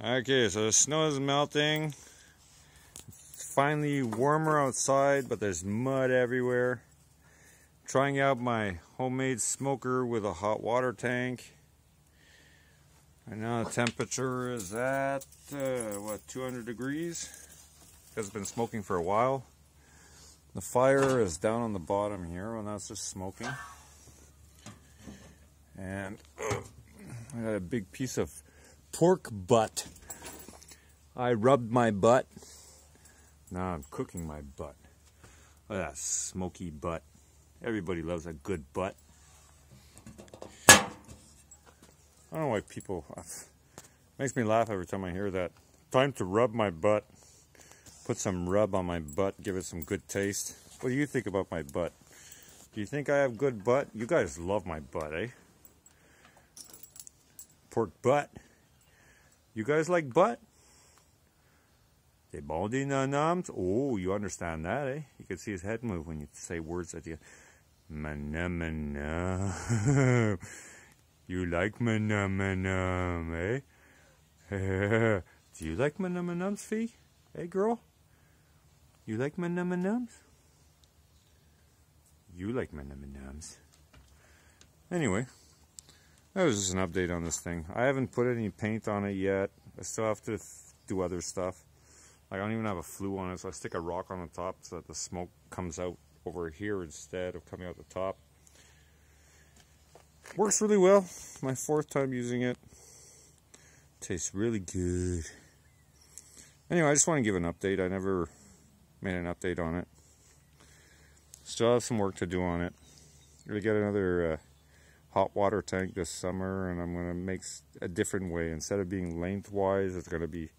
Okay, so the snow is melting. It's finally warmer outside, but there's mud everywhere. Trying out my homemade smoker with a hot water tank. Right now the temperature is at, uh, what, 200 degrees? Because it's been smoking for a while. The fire is down on the bottom here, and that's just smoking. And uh, I got a big piece of pork butt. I rubbed my butt. Now I'm cooking my butt. Look at that smoky butt. Everybody loves a good butt. I don't know why people makes me laugh every time I hear that. Time to rub my butt. Put some rub on my butt, give it some good taste. What do you think about my butt? Do you think I have good butt? You guys love my butt, eh? Pork butt. You guys like butt? They baldy nums. Oh, you understand that, eh? You can see his head move when you say words at you. Manum, You like manum, eh? Do you like manum, Fee? Hey, girl? You like manum, You like manum, Anyway. That was just an update on this thing. I haven't put any paint on it yet. I still have to do other stuff. Like I don't even have a flue on it, so I stick a rock on the top so that the smoke comes out over here instead of coming out the top. Works really well. My fourth time using it. Tastes really good. Anyway, I just want to give an update. I never made an update on it. Still have some work to do on it. Gonna get another uh, hot water tank this summer and I'm going to make a different way. Instead of being lengthwise, it's going to be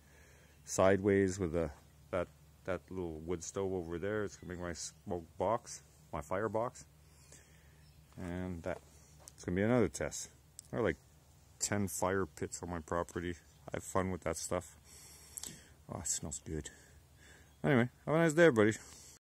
sideways with a, that, that little wood stove over there. It's going to be my smoke box, my fire box. And that, it's going to be another test. There are like 10 fire pits on my property. I have fun with that stuff. Oh, it smells good. Anyway, have a nice day, everybody.